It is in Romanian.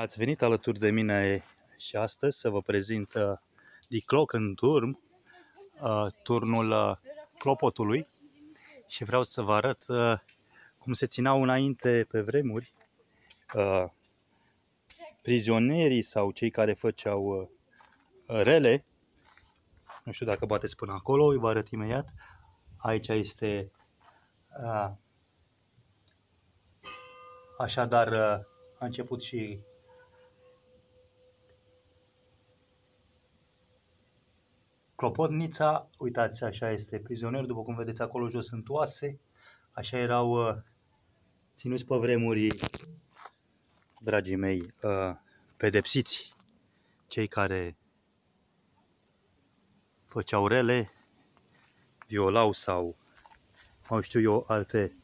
ați venit alături de mine și astăzi să vă prezint uh, The Clock în turn, uh, turnul uh, clopotului și vreau să vă arăt uh, cum se țineau înainte pe vremuri uh, prizonierii sau cei care făceau uh, rele. Nu știu dacă bateți până acolo, îi vă arăt imediat. Aici este uh, așadar uh, a început și Clopotnița, uitați, așa este prizonier, după cum vedeți acolo jos sunt oase, așa erau uh, ținuți pe vremuri, dragii mei, uh, pedepsiți, cei care făceau rele, violau sau, mai știu eu, alte